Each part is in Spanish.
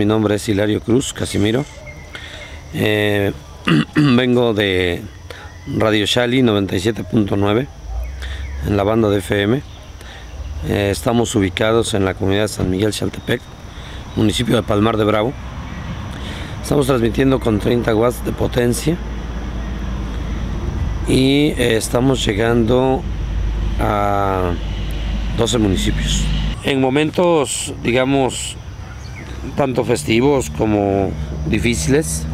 Mi nombre es Hilario Cruz Casimiro. Eh, vengo de Radio Shali 97.9 en la banda de FM. Eh, estamos ubicados en la comunidad de San Miguel Chaltepec, municipio de Palmar de Bravo. Estamos transmitiendo con 30 watts de potencia y eh, estamos llegando a 12 municipios. En momentos, digamos, tanto festivos como difíciles,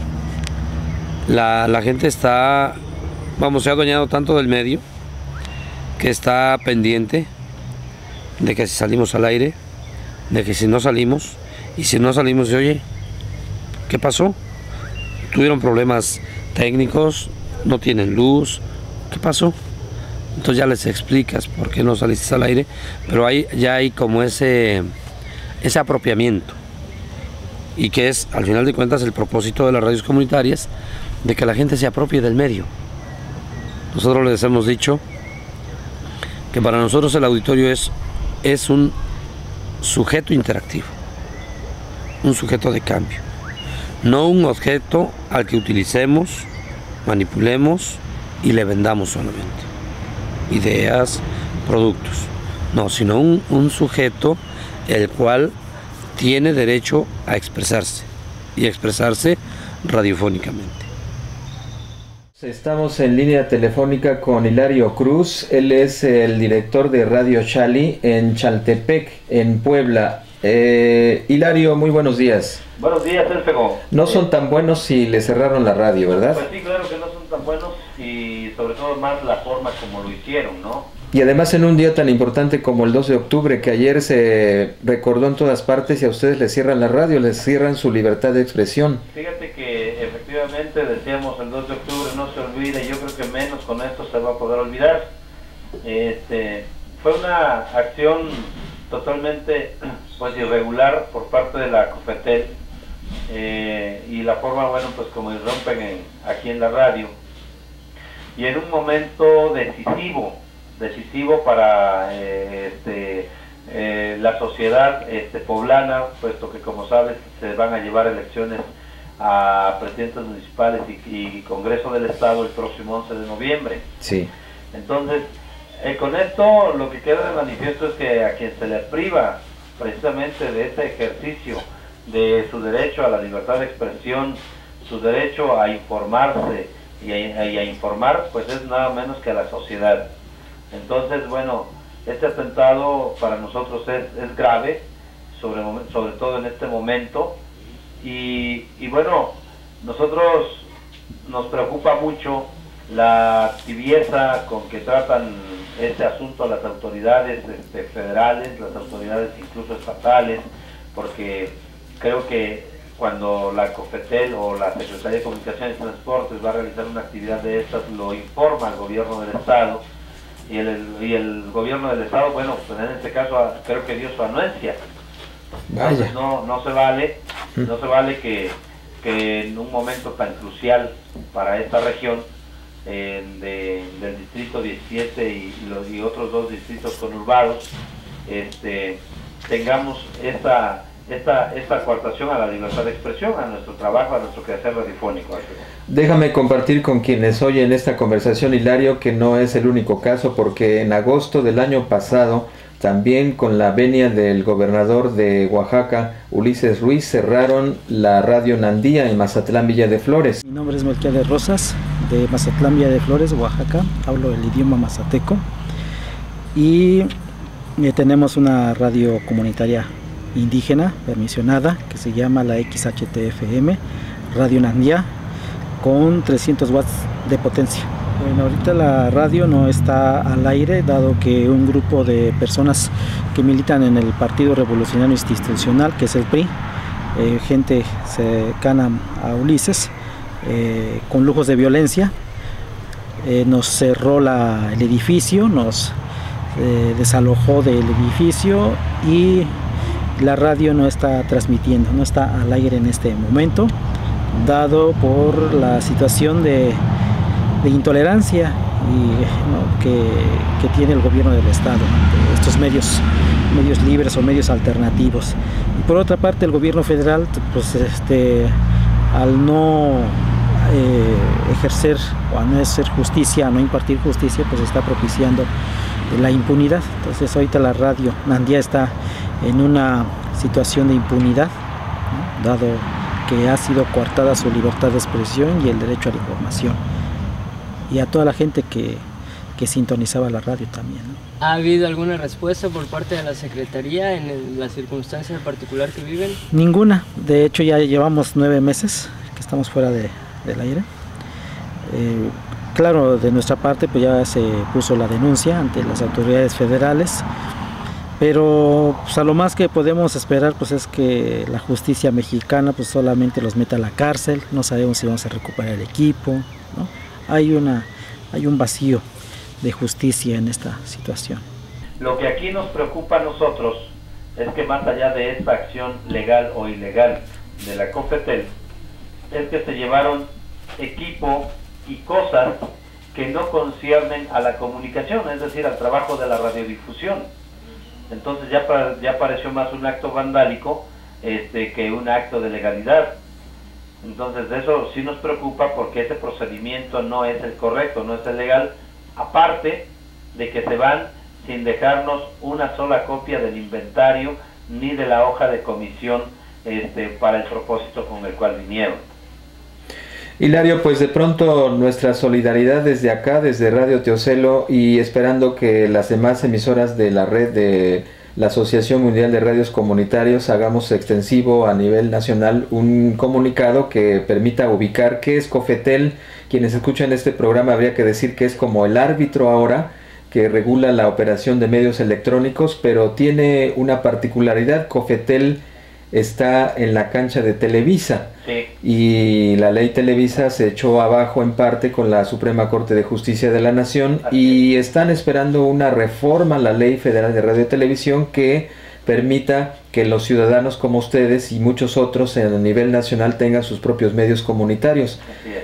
la, la gente está, vamos, se ha adueñado tanto del medio que está pendiente de que si salimos al aire, de que si no salimos, y si no salimos, de oye, ¿qué pasó? Tuvieron problemas técnicos, no tienen luz, ¿qué pasó? Entonces ya les explicas por qué no saliste al aire, pero ahí ya hay como ese, ese apropiamiento. Y que es, al final de cuentas, el propósito de las radios comunitarias, de que la gente se apropie del medio. Nosotros les hemos dicho que para nosotros el auditorio es, es un sujeto interactivo, un sujeto de cambio, no un objeto al que utilicemos, manipulemos y le vendamos solamente ideas, productos. No, sino un, un sujeto el cual tiene derecho a expresarse y expresarse radiofónicamente. Estamos en línea telefónica con Hilario Cruz, él es el director de Radio Chali en Chaltepec, en Puebla. Eh, Hilario, muy buenos días. Buenos días, Sergio. No son tan buenos si le cerraron la radio, ¿verdad? Pues sí, claro que no son tan buenos y sobre todo más la forma como lo hicieron, ¿no? Y además en un día tan importante como el 2 de octubre, que ayer se recordó en todas partes y a ustedes les cierran la radio, les cierran su libertad de expresión. Fíjate que efectivamente decíamos el 2 de octubre no se olvida yo creo que menos con esto se va a poder olvidar. Este, fue una acción totalmente pues irregular por parte de la COFETEL eh, y la forma, bueno, pues como irrompen en, aquí en la radio y en un momento decisivo, decisivo para eh, este, eh, la sociedad este, poblana, puesto que como sabes se van a llevar elecciones a presidentes municipales y, y Congreso del Estado el próximo 11 de noviembre. Sí. Entonces, eh, con esto lo que queda de manifiesto es que a quien se le priva precisamente de ese ejercicio de su derecho a la libertad de expresión, su derecho a informarse y a, y a informar, pues es nada menos que a la sociedad. Entonces, bueno, este atentado para nosotros es, es grave, sobre, sobre todo en este momento, y, y bueno, nosotros nos preocupa mucho la tibieza con que tratan este asunto las autoridades este, federales, las autoridades incluso estatales, porque creo que cuando la COFETEL o la Secretaría de Comunicaciones y Transportes va a realizar una actividad de estas, lo informa al gobierno del Estado y el, y el gobierno del Estado, bueno, pues en este caso creo que dio su anuencia. No, no se vale, no se vale que, que en un momento tan crucial para esta región, eh, de, del distrito 17 y, y, los, y otros dos distritos conurbados, este, tengamos esta, esta, esta coartación a la libertad de expresión, a nuestro trabajo, a nuestro quehacer radiofónico. Déjame compartir con quienes oyen esta conversación, Hilario, que no es el único caso, porque en agosto del año pasado, también con la venia del gobernador de Oaxaca, Ulises Ruiz, cerraron la radio Nandía en Mazatlán, Villa de Flores. Mi nombre es de Rosas, de Mazatlán, Villa de Flores, Oaxaca. Hablo el idioma mazateco. Y eh, tenemos una radio comunitaria indígena permisionada que se llama la XHTFM, Radio Nandía, con 300 watts de potencia. Bueno, ahorita la radio no está al aire, dado que un grupo de personas que militan en el Partido Revolucionario Institucional, que es el PRI, eh, gente cercana a Ulises, eh, con lujos de violencia, eh, nos cerró la, el edificio, nos desalojó del edificio y la radio no está transmitiendo, no está al aire en este momento, dado por la situación de intolerancia y, que, tiene el gobierno del Estado, estos medios medios libres o medios alternativos. Por otra parte, el gobierno federal, pues este, al no eh, ejercer o a no hacer justicia, a no impartir justicia, pues está propiciando la impunidad. Entonces ahorita la radio Nandía está en una situación de impunidad, dado que ha sido coartada su libertad de expresión y el derecho a la información. Y a toda la gente que, que sintonizaba la radio también. ¿Ha habido alguna respuesta por parte de la Secretaría en las circunstancias particular que viven? Ninguna. De hecho ya llevamos nueve meses que estamos fuera de, del aire. Eh, claro, de nuestra parte pues ya se puso la denuncia ante las autoridades federales, pero pues, a lo más que podemos esperar pues es que la justicia mexicana pues solamente los meta a la cárcel, no sabemos si vamos a recuperar el equipo, ¿no? hay, una, hay un vacío de justicia en esta situación. Lo que aquí nos preocupa a nosotros es que más allá de esta acción legal o ilegal de la COFETEL, es que se llevaron equipo y cosas que no conciernen a la comunicación, es decir, al trabajo de la radiodifusión. Entonces ya, ya pareció más un acto vandálico este, que un acto de legalidad. Entonces eso sí nos preocupa porque ese procedimiento no es el correcto, no es el legal, aparte de que se van sin dejarnos una sola copia del inventario ni de la hoja de comisión este, para el propósito con el cual vinieron. Hilario, pues de pronto nuestra solidaridad desde acá, desde Radio Teocelo y esperando que las demás emisoras de la red de la Asociación Mundial de Radios Comunitarios hagamos extensivo a nivel nacional un comunicado que permita ubicar qué es Cofetel. Quienes escuchan este programa habría que decir que es como el árbitro ahora que regula la operación de medios electrónicos, pero tiene una particularidad. Cofetel está en la cancha de Televisa. Y la ley Televisa se echó abajo en parte con la Suprema Corte de Justicia de la Nación y están esperando una reforma a la ley federal de radio y televisión que permita que los ciudadanos como ustedes y muchos otros en el nivel nacional tengan sus propios medios comunitarios.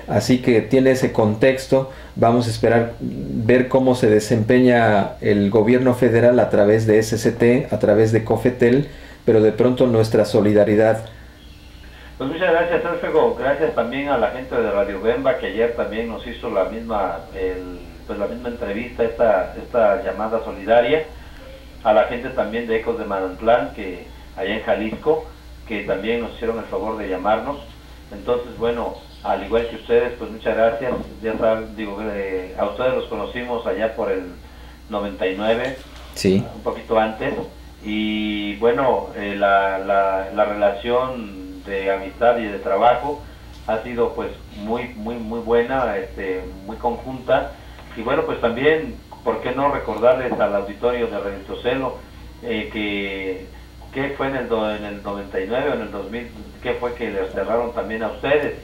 Así que tiene ese contexto. Vamos a esperar ver cómo se desempeña el gobierno federal a través de SCT, a través de COFETEL pero de pronto nuestra solidaridad. Pues muchas gracias, Sergio. Gracias también a la gente de Radio Bemba que ayer también nos hizo la misma, pues la misma entrevista, esta, esta llamada solidaria. A la gente también de Ecos de Manantlán, que allá en Jalisco, que también nos hicieron el favor de llamarnos. Entonces, bueno, al igual que ustedes, pues muchas gracias. Ya saben, digo, eh, a ustedes los conocimos allá por el 99, sí. un poquito antes y bueno, eh, la, la, relación de amistad y de trabajo ha sido pues muy, muy, muy buena, este, muy conjunta y bueno, pues también, ¿por qué no recordarles al auditorio de Radio Celo eh, que, qué fue en el, en el 99 o en el 2000, qué fue que les cerraron también a ustedes?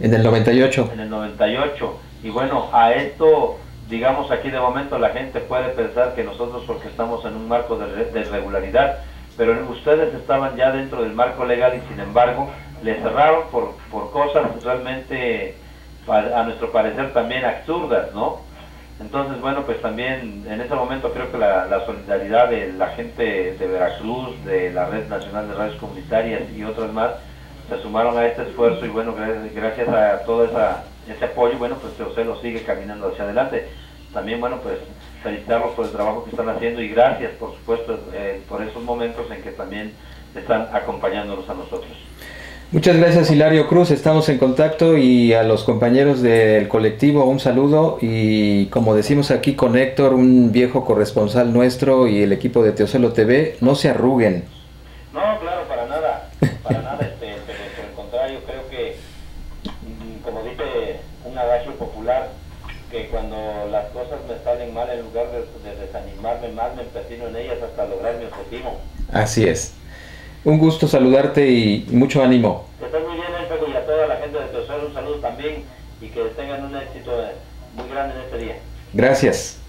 En el 98. En el 98. Y bueno, a esto digamos aquí de momento la gente puede pensar que nosotros porque estamos en un marco de, regularidad, pero ustedes estaban ya dentro del marco legal y sin embargo le cerraron por, por cosas realmente a nuestro parecer también absurdas, ¿no? Entonces, bueno, pues también en ese momento creo que la, la, solidaridad de la gente de Veracruz, de la Red Nacional de Radios Comunitarias y otras más, se sumaron a este esfuerzo y bueno, gracias a todo esa, ese apoyo, bueno, pues lo sigue caminando hacia adelante. También, bueno, pues felicitarlos por el trabajo que están haciendo y gracias, por supuesto, eh, por esos momentos en que también están acompañándonos a nosotros. Muchas gracias Hilario Cruz, estamos en contacto y a los compañeros del colectivo un saludo y como decimos aquí con Héctor, un viejo corresponsal nuestro y el equipo de Teocelo TV, no se arruguen. Popular, que cuando las cosas me salen mal, en lugar de, desanimarme más, me empecino en ellas hasta lograr mi objetivo. Así es. Un gusto saludarte y mucho ánimo. Que estés muy bien, Énfago, y a toda la gente de Teosel un saludo también y que tengan un éxito muy grande en este día. Gracias.